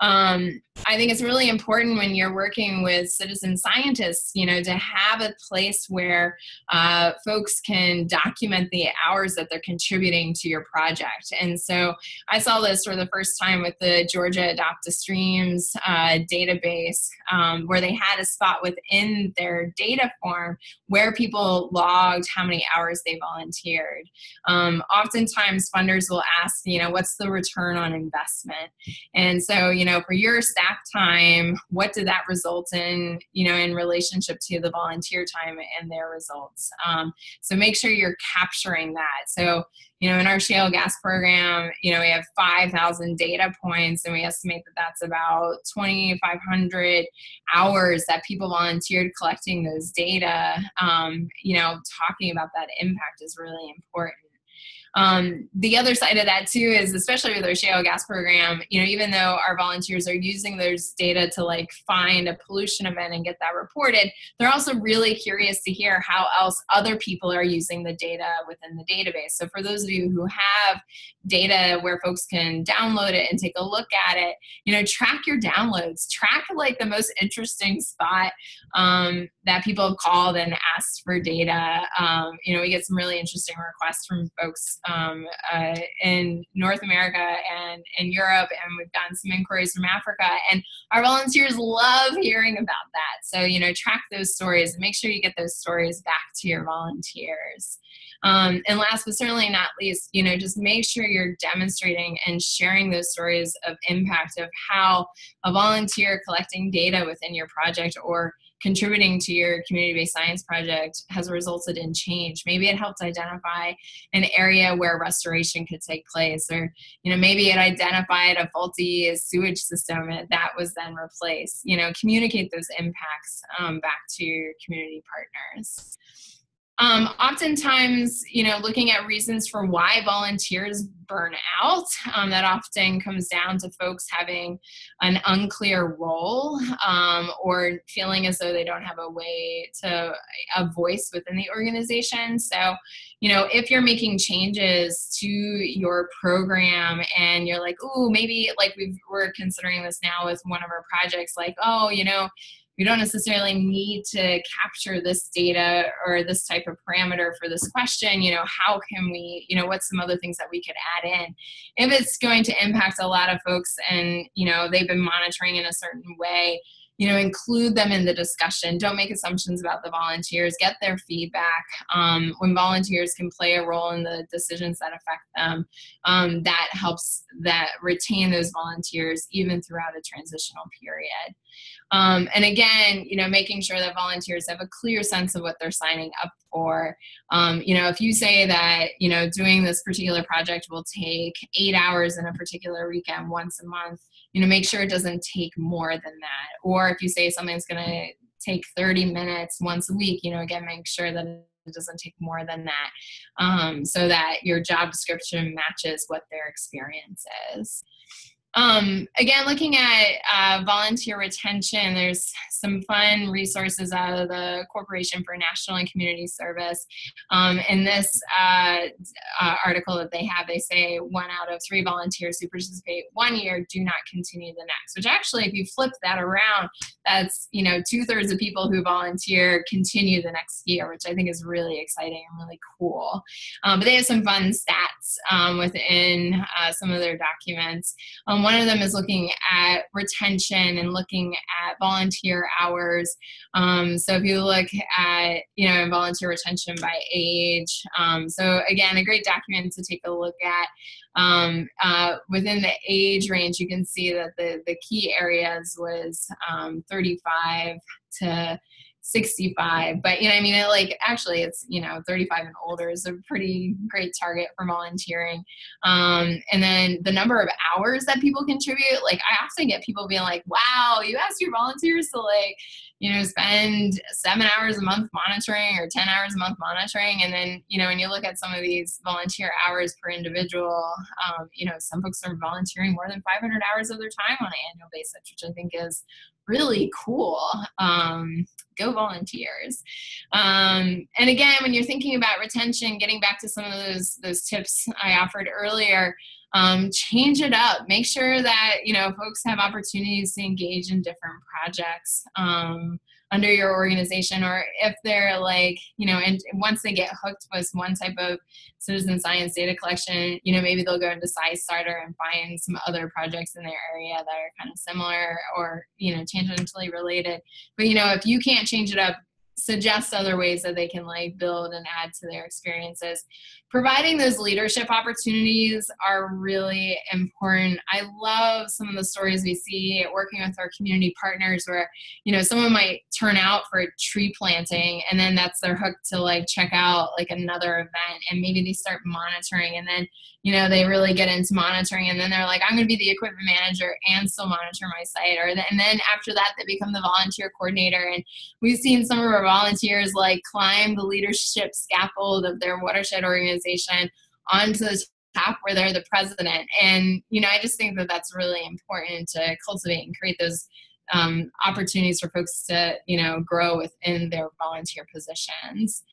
Um, I think it's really important when you're working with citizen scientists, you know, to have a place where uh, folks can document the hours that they're contributing to your project. And so I saw this for the first time with the Georgia Adopt a Streams uh, database, um, where they had a spot within their data form where people logged how many hours they volunteered. Um, oftentimes, funders will ask, you know, what's the return on investment? And so, you know, know for your staff time what did that result in you know in relationship to the volunteer time and their results um, so make sure you're capturing that so you know, in our shale gas program, you know, we have 5,000 data points and we estimate that that's about 2,500 hours that people volunteered collecting those data. Um, you know, talking about that impact is really important. Um, the other side of that too is, especially with our shale gas program, you know, even though our volunteers are using those data to like find a pollution event and get that reported, they're also really curious to hear how else other people are using the data within the database. So for those of you who have data where folks can download it and take a look at it, you know, track your downloads, track like the most interesting spot um, that people have called and asked for data. Um, you know, we get some really interesting requests from folks um, uh, in North America and in Europe, and we've gotten some inquiries from Africa. And our volunteers love hearing about that. So, you know, track those stories and make sure you get those stories back to your volunteers. Um, and last but certainly not least, you know, just make sure you're demonstrating and sharing those stories of impact of how a volunteer collecting data within your project or contributing to your community-based science project has resulted in change. Maybe it helped identify an area where restoration could take place or you know maybe it identified a faulty sewage system that was then replaced. You know communicate those impacts um, back to your community partners um, oftentimes, you know, looking at reasons for why volunteers burn out, um, that often comes down to folks having an unclear role um, or feeling as though they don't have a way to a voice within the organization. So, you know, if you're making changes to your program and you're like, oh, maybe like we are considering this now with one of our projects, like, oh, you know, we don't necessarily need to capture this data or this type of parameter for this question you know how can we you know what's some other things that we could add in? If it's going to impact a lot of folks and you know they've been monitoring in a certain way you know include them in the discussion. Don't make assumptions about the volunteers. Get their feedback. Um, when volunteers can play a role in the decisions that affect them um, that helps that retain those volunteers even throughout a transitional period. Um, and again, you know, making sure that volunteers have a clear sense of what they're signing up for. Um, you know, if you say that, you know, doing this particular project will take eight hours in a particular weekend once a month, you know, make sure it doesn't take more than that. Or if you say something's going to take 30 minutes once a week, you know, again, make sure that it doesn't take more than that um, so that your job description matches what their experience is. Um, again, looking at uh, volunteer retention, there's some fun resources out of the Corporation for National and Community Service. Um, in this uh, uh, article that they have, they say one out of three volunteers who participate one year do not continue the next. Which actually, if you flip that around, that's you know two thirds of people who volunteer continue the next year, which I think is really exciting and really cool. Um, but they have some fun stats um, within uh, some of their documents. Um, one of them is looking at retention and looking at volunteer hours. Um, so if you look at, you know, volunteer retention by age, um, so again, a great document to take a look at. Um, uh, within the age range, you can see that the, the key areas was um, 35 to 65 but you know i mean it, like actually it's you know 35 and older is a pretty great target for volunteering. Um, and then the number of hours that people contribute like i often get people being like wow you asked your volunteers to like you know spend seven hours a month monitoring or 10 hours a month monitoring and then you know when you look at some of these volunteer hours per individual um, you know some folks are volunteering more than 500 hours of their time on an annual basis which i think is really cool. Um, go volunteers. Um, and again, when you're thinking about retention, getting back to some of those those tips I offered earlier, um, change it up. Make sure that you know folks have opportunities to engage in different projects. Um, under your organization or if they're like you know and once they get hooked with one type of citizen science data collection you know maybe they'll go into SciStarter and find some other projects in their area that are kind of similar or you know tangentially related. But you know if you can't change it up suggest other ways that they can like build and add to their experiences. Providing those leadership opportunities are really important. I love some of the stories we see working with our community partners where you know someone might turn out for a tree planting and then that's their hook to like check out like another event and maybe they start monitoring and then you know they really get into monitoring and then they're like i'm going to be the equipment manager and still monitor my site or and then after that they become the volunteer coordinator and we've seen some of our volunteers like climb the leadership scaffold of their watershed organization onto the top where they're the president. And you know i just think that that's really important to cultivate and create those um, opportunities for folks to you know grow within their volunteer positions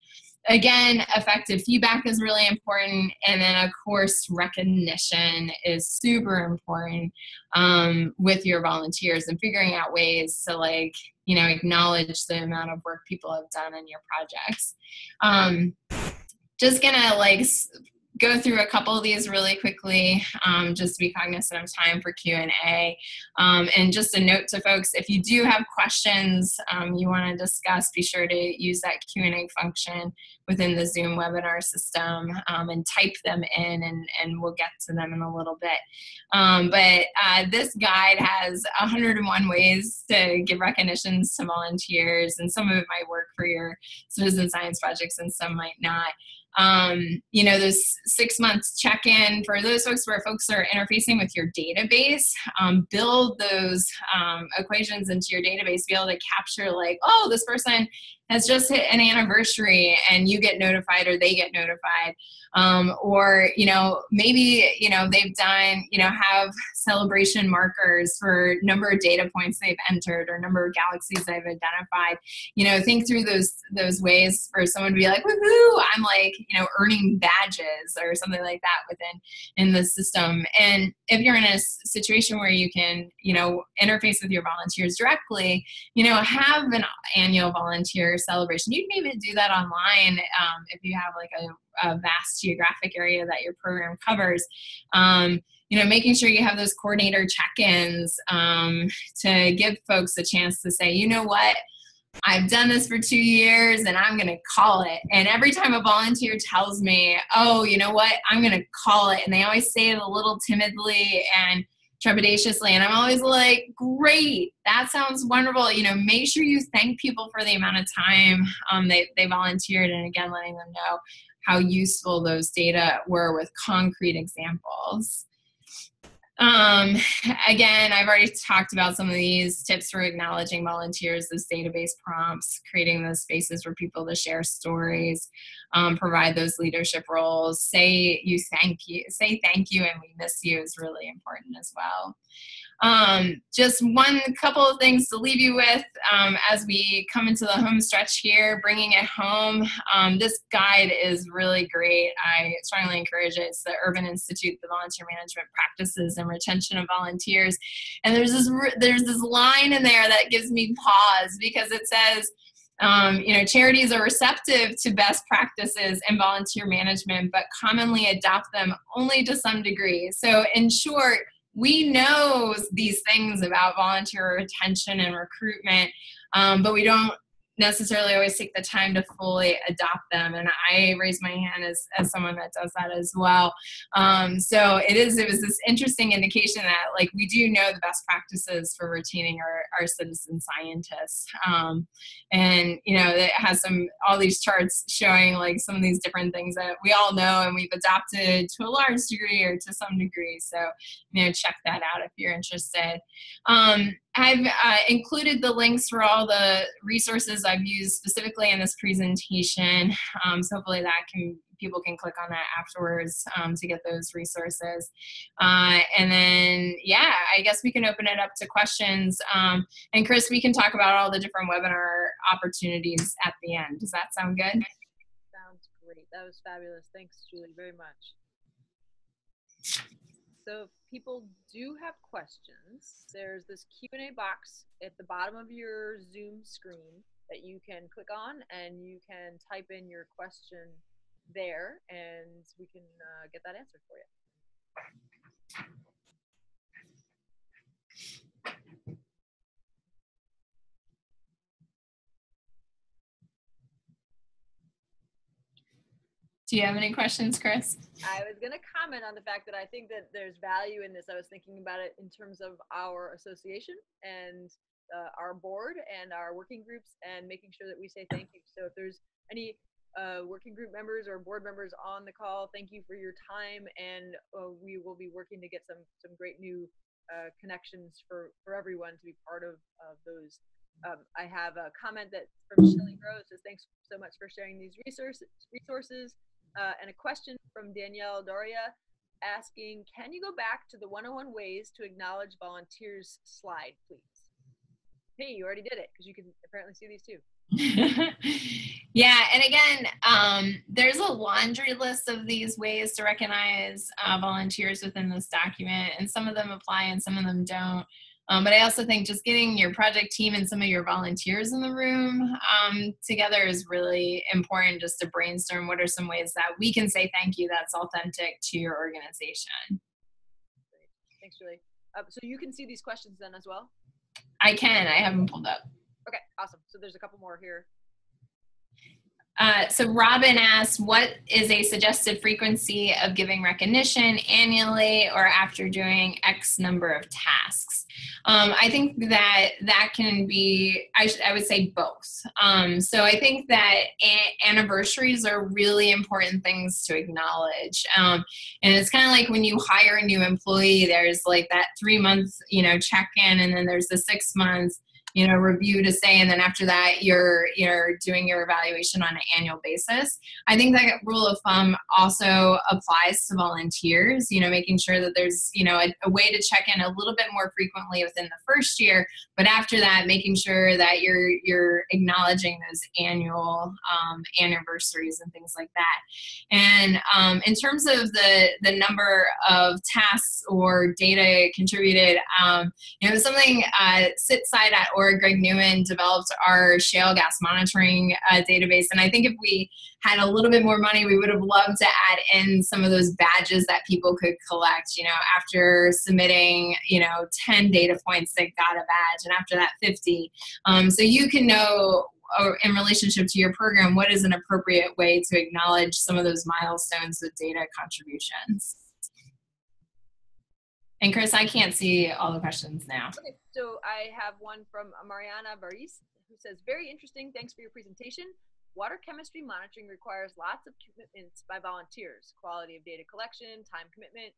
again, effective feedback is really important. And then, of course, recognition is super important um, with your volunteers and figuring out ways to, like, you know, acknowledge the amount of work people have done in your projects. Um, just gonna like go through a couple of these really quickly um, just to be cognizant of time for q&a um, and just a note to folks if you do have questions um, you want to discuss be sure to use that q&a function within the zoom webinar system um, and type them in and, and we'll get to them in a little bit. Um, but uh, this guide has 101 ways to give recognitions to volunteers and some of it might work for your citizen science projects and some might not um, you know, those six months check in for those folks where folks are interfacing with your database, um, build those um, equations into your database, be able to capture, like, oh, this person has just hit an anniversary and you get notified or they get notified. Um, or you know maybe you know they've done you know have celebration markers for number of data points they've entered or number of galaxies they've identified. You know think through those those ways for someone to be like woohoo i'm like you know earning badges or something like that within in the system. And if you're in a situation where you can you know interface with your volunteers directly you know have an annual volunteer celebration you can even do that online um, if you have like a a vast geographic area that your program covers. Um, you know, making sure you have those coordinator check-ins um, to give folks a chance to say, you know what, I've done this for two years and I'm going to call it. And every time a volunteer tells me, oh, you know what, I'm going to call it, and they always say it a little timidly and trepidatiously. And I'm always like, great, that sounds wonderful. You know, make sure you thank people for the amount of time um, they, they volunteered and again, letting them know how useful those data were with concrete examples. Um, again, I've already talked about some of these tips for acknowledging volunteers, those database prompts, creating those spaces for people to share stories, um, provide those leadership roles, say you thank you, say thank you and we miss you is really important as well. Um, just one couple of things to leave you with um, as we come into the home stretch here, bringing it home. Um, this guide is really great. I strongly encourage it. It's the Urban Institute, the Volunteer Management Practices and Retention of Volunteers. And there's this there's this line in there that gives me pause because it says. Um, you know, charities are receptive to best practices in volunteer management, but commonly adopt them only to some degree. So, in short, we know these things about volunteer retention and recruitment, um, but we don't necessarily always take the time to fully adopt them and i raise my hand as, as someone that does that as well. Um, so it is it was this interesting indication that like we do know the best practices for retaining our, our citizen scientists. Um, and you know it has some all these charts showing like some of these different things that we all know and we've adopted to a large degree or to some degree. So you know check that out if you're interested. Um, I've uh, included the links for all the resources I've used specifically in this presentation. Um, so hopefully that can people can click on that afterwards um, to get those resources. Uh, and then, yeah, I guess we can open it up to questions. Um, and Chris, we can talk about all the different webinar opportunities at the end. Does that sound good? Sounds great. That was fabulous. Thanks, Julie, very much. So if people do have questions, there's this Q&A box at the bottom of your Zoom screen that you can click on and you can type in your question there and we can uh, get that answered for you. Do you have any questions, Chris? I was going to comment on the fact that I think that there's value in this. I was thinking about it in terms of our association and uh, our board and our working groups and making sure that we say thank you. So if there's any uh, working group members or board members on the call, thank you for your time, and uh, we will be working to get some some great new uh, connections for for everyone to be part of of those. Um, I have a comment that from Shelly Rose says thanks so much for sharing these resources resources uh, and a question from Danielle Doria asking, can you go back to the 101 ways to acknowledge volunteers slide, please? Hey, you already did it because you can apparently see these too. yeah, and again, um, there's a laundry list of these ways to recognize uh, volunteers within this document, and some of them apply and some of them don't. Um, but I also think just getting your project team and some of your volunteers in the room um, together is really important just to brainstorm what are some ways that we can say thank you that's authentic to your organization. Great. Thanks, Julie. Uh, so you can see these questions then as well? I can. I have them pulled up. Okay, awesome. So there's a couple more here. Uh, so Robin asked, what is a suggested frequency of giving recognition annually or after doing X number of tasks? Um, I think that that can be, I, I would say both. Um, so I think that a- anniversaries are really important things to acknowledge. Um, and it's kind of like when you hire a new employee, there's like that three months, you know, check in, and then there's the six months you know review to say and then after that you're you're doing your evaluation on an annual basis. I think that rule of thumb also applies to volunteers you know making sure that there's you know a, a way to check in a little bit more frequently within the first year but after that making sure that you're you're acknowledging those annual um, anniversaries and things like that. And um, in terms of the the number of tasks or data contributed um, you know something uh, sit Greg Newman developed our shale gas monitoring uh, database. And I think if we had a little bit more money, we would have loved to add in some of those badges that people could collect. You know, after submitting, you know, 10 data points, they got a badge, and after that, 50. Um, so you can know in relationship to your program what is an appropriate way to acknowledge some of those milestones with data contributions. And Chris, I can't see all the questions now. Okay, so I have one from Mariana Baris who says, very interesting. Thanks for your presentation. Water chemistry monitoring requires lots of commitments by volunteers, quality of data collection, time commitment.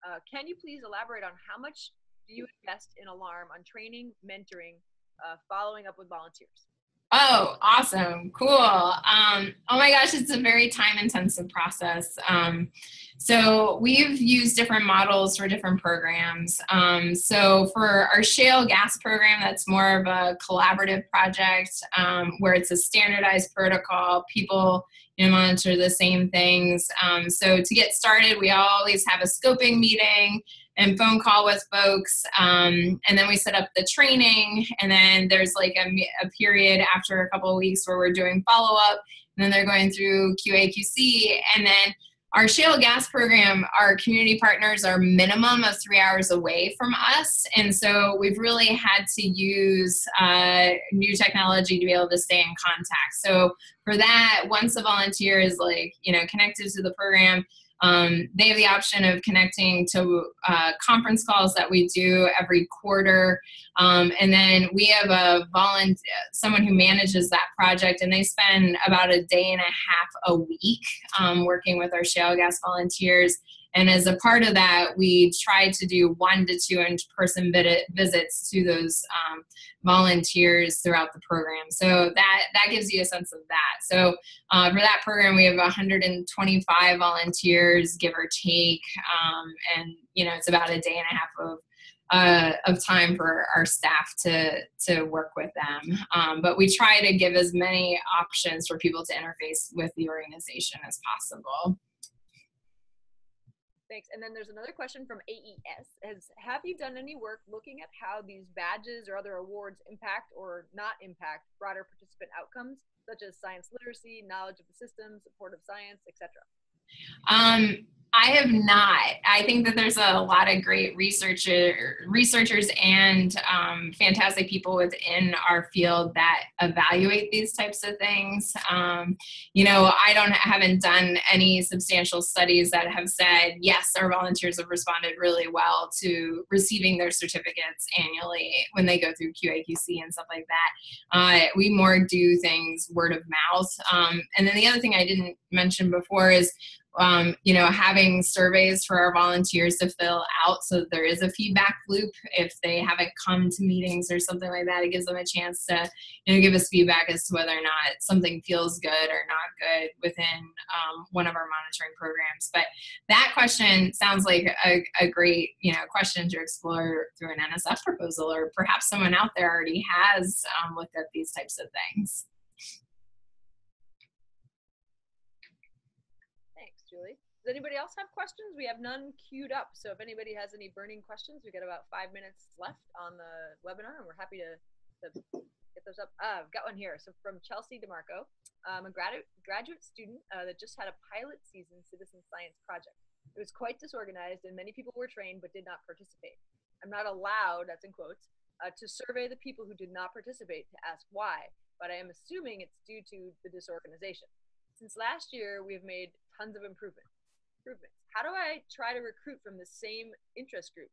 Uh, can you please elaborate on how much do you invest in ALLARM on training, mentoring, uh, following up with volunteers? Oh, awesome. Cool. Um, oh my gosh, it's a very time intensive process. Um, so we've used different models for different programs. Um, so for our shale gas program, that's more of a collaborative project um, where it's a standardized protocol. People you know, monitor the same things. Um, so to get started, we always have a scoping meeting and phone call with folks um, and then we set up the training and then there's like a, a period after a couple of weeks where we're doing follow-up and then they're going through qa-qc and then our shale gas program our community partners are minimum of three hours away from us and so we've really had to use uh, new technology to be able to stay in contact. So for that once a volunteer is like you know connected to the program um, they have the option of connecting to uh, conference calls that we do every quarter. Um, and then we have a volunteer, someone who manages that project, and they spend about a day and a half a week um, working with our shale gas volunteers and as a part of that, we tried to do one to two in person visits to those um, volunteers throughout the program. So that, that gives you a sense of that. So uh, for that program, we have 125 volunteers, give or take. Um, and, you know, it's about a day and a half of uh, of time for our staff to to work with them. Um, but we try to give as many options for people to interface with the organization as possible. Thanks. And then there's another question from AES. Has have you done any work looking at how these badges or other awards impact or not impact broader participant outcomes, such as science literacy, knowledge of the system, support of science, etc.? Um, I have not. I think that there's a lot of great researcher, researchers and um, fantastic people within our field that evaluate these types of things. Um, you know, I don't haven't done any substantial studies that have said yes, our volunteers have responded really well to receiving their certificates annually when they go through QAQC and stuff like that. Uh, we more do things word of mouth. Um, and then the other thing I didn't mention before is um, you know, having surveys for our volunteers to fill out so there is a feedback loop if they haven't come to meetings or something like that. It gives them a chance to, you know, give us feedback as to whether or not something feels good or not good within um, one of our monitoring programs. But that question sounds like a, a great, you know, question to explore through an NSF proposal, or perhaps someone out there already has um, looked at these types of things. Julie. Does anybody else have questions? We have none queued up. So if anybody has any burning questions, we got about five minutes left on the webinar and we're happy to, to get those up. Uh, I've got one here. So from Chelsea DeMarco, um, a graduate, graduate student uh, that just had a pilot season citizen science project. It was quite disorganized and many people were trained but did not participate. I'm not allowed, that's in quotes, uh, to survey the people who did not participate to ask why, but I am assuming it's due to the disorganization. Since last year, we have made tons of improvement. Improvements. How do I try to recruit from the same interest group?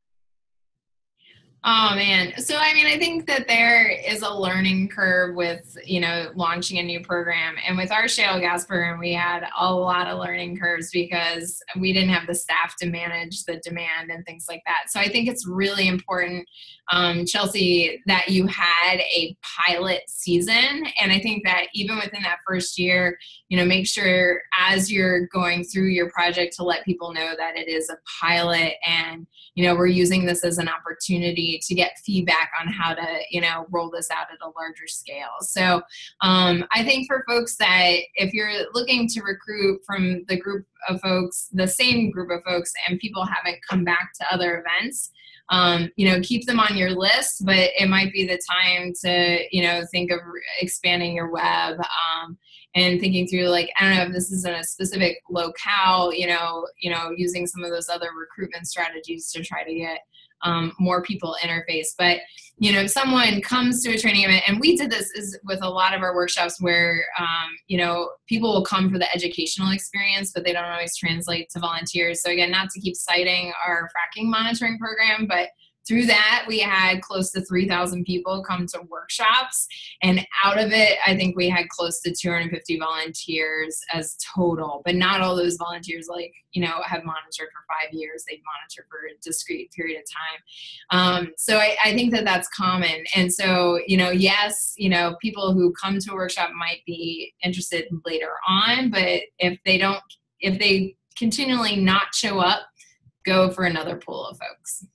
Oh man. So I mean I think that there is a learning curve with, you know, launching a new program. And with our shale gas program, we had a lot of learning curves because we didn't have the staff to manage the demand and things like that. So I think it's really important, um, Chelsea, that you had a pilot season. And I think that even within that first year, you know, make sure as you're going through your project to let people know that it is a pilot and, you know, we're using this as an opportunity to get feedback on how to you know roll this out at a larger scale. So um, i think for folks that if you're looking to recruit from the group of folks the same group of folks and people haven't come back to other events um, you know keep them on your list but it might be the time to you know think of expanding your web um, and thinking through like i don't know if this is in a specific locale you know you know using some of those other recruitment strategies to try to get um, more people interface. But you know, if someone comes to a training event, and we did this is with a lot of our workshops where um, you know people will come for the educational experience, but they don't always translate to volunteers. So again, not to keep citing our fracking monitoring program, but through that we had close to 3000 people come to workshops. And out of it i think we had close to 250 volunteers as total. But not all those volunteers like you know have monitored for five years. They've monitored for a discrete period of time. Um, so I, I think that that's common. And so you know yes you know people who come to a workshop might be interested later on but if they don't if they continually not show up go for another pool of folks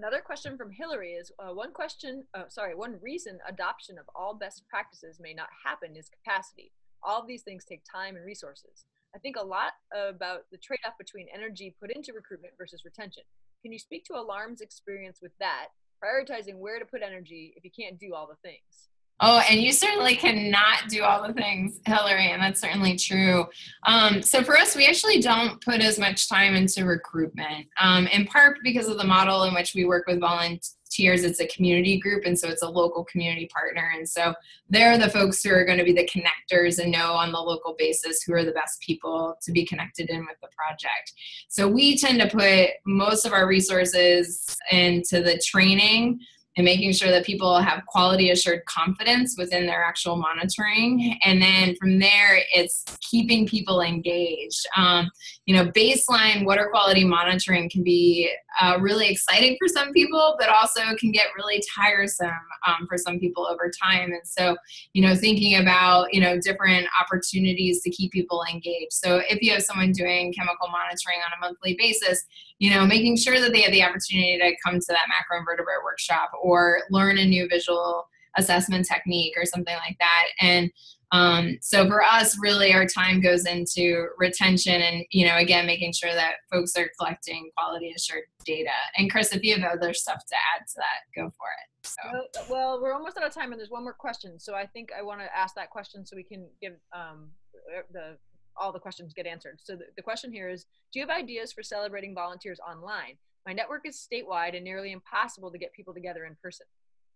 Another question from Hillary is uh, one question, uh, sorry, one reason adoption of all best practices may not happen is capacity. All of these things take time and resources. I think a lot about the trade off between energy put into recruitment versus retention. Can you speak to ALLARM's experience with that, prioritizing where to put energy if you can't do all the things? Oh, and you certainly cannot do all the things, Hillary, and that's certainly true. Um, so for us, we actually don't put as much time into recruitment, um, in part because of the model in which we work with volunteers. It's a community group, and so it's a local community partner, and so they're the folks who are going to be the connectors and know on the local basis who are the best people to be connected in with the project. So we tend to put most of our resources into the training and making sure that people have quality assured confidence within their actual monitoring. And then from there, it's keeping people engaged. Um, you know, baseline water quality monitoring can be uh, really exciting for some people, but also can get really tiresome um, for some people over time. And so, you know, thinking about, you know, different opportunities to keep people engaged. So if you have someone doing chemical monitoring on a monthly basis, you know, making sure that they have the opportunity to come to that macroinvertebrate workshop or learn a new visual assessment technique or something like that. And um, so for us, really, our time goes into retention and, you know, again, making sure that folks are collecting quality assured data. And Chris, if you have other stuff to add to that, go for it. So. Well, we're almost out of time and there's one more question. So I think I want to ask that question so we can give um, the all the questions get answered. So the, the question here is, do you have ideas for celebrating volunteers online? My network is statewide and nearly impossible to get people together in person.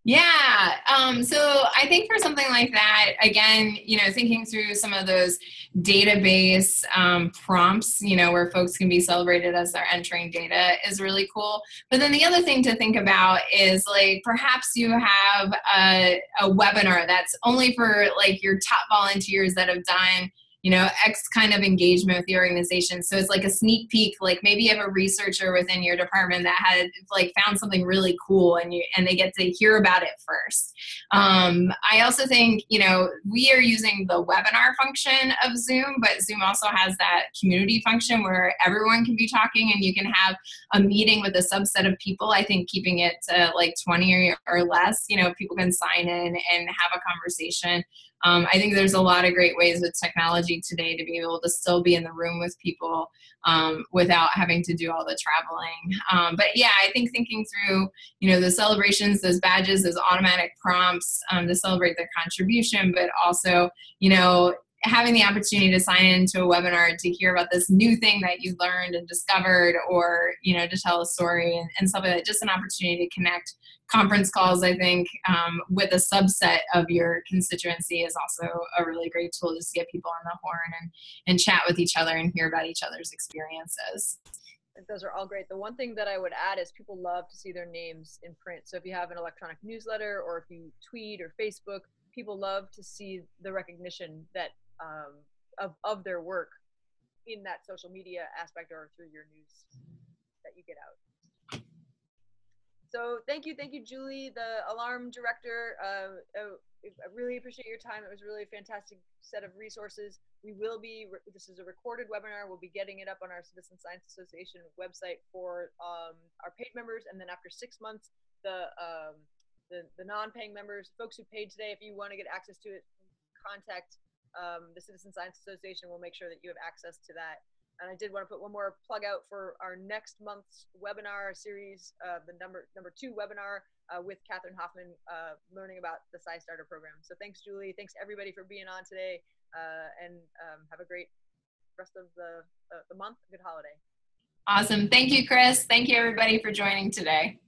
Yeah. Um, so I think for something like that, again, you know, thinking through some of those database um, prompts, you know, where folks can be celebrated as they're entering data is really cool. But then the other thing to think about is like perhaps you have a, a webinar that's only for like your top volunteers that have done you know, X kind of engagement with the organization. So it's like a sneak peek, like maybe you have a researcher within your department that had like found something really cool and you and they get to hear about it first. Um, I also think, you know, we are using the webinar function of Zoom, but Zoom also has that community function where everyone can be talking and you can have a meeting with a subset of people. I think keeping it to like 20 or, or less, you know, people can sign in and have a conversation um, I think there's a lot of great ways with technology today to be able to still be in the room with people um, without having to do all the traveling. Um, but yeah, I think thinking through, you know, the celebrations, those badges, those automatic prompts um, to celebrate their contribution, but also, you know, having the opportunity to sign into a webinar to hear about this new thing that you learned and discovered or you know to tell a story and, and stuff like that just an opportunity to connect conference calls i think um, with a subset of your constituency is also a really great tool just to get people on the horn and, and chat with each other and hear about each other's experiences those are all great. The one thing that I would add is people love to see their names in print. So if you have an electronic newsletter or if you tweet or Facebook, people love to see the recognition that um, of, of their work in that social media aspect or through your news that you get out. So thank you, thank you, Julie, the ALLARM director. Uh, uh, I really appreciate your time. It was really a fantastic set of resources. We will be, this is a recorded webinar. We'll be getting it up on our Citizen Science Association website for um, our paid members. And then after six months, the, um, the, the non-paying members, folks who paid today, if you want to get access to it, contact um, the Citizen Science Association will make sure that you have access to that. And I did want to put one more plug out for our next month's webinar series, uh, the number number two webinar uh, with Catherine Hoffman, uh, learning about the SciStarter program. So thanks, Julie. Thanks everybody for being on today, uh, and um, have a great rest of the uh, the month. Good holiday. Awesome. Thank you, Chris. Thank you, everybody, for joining today.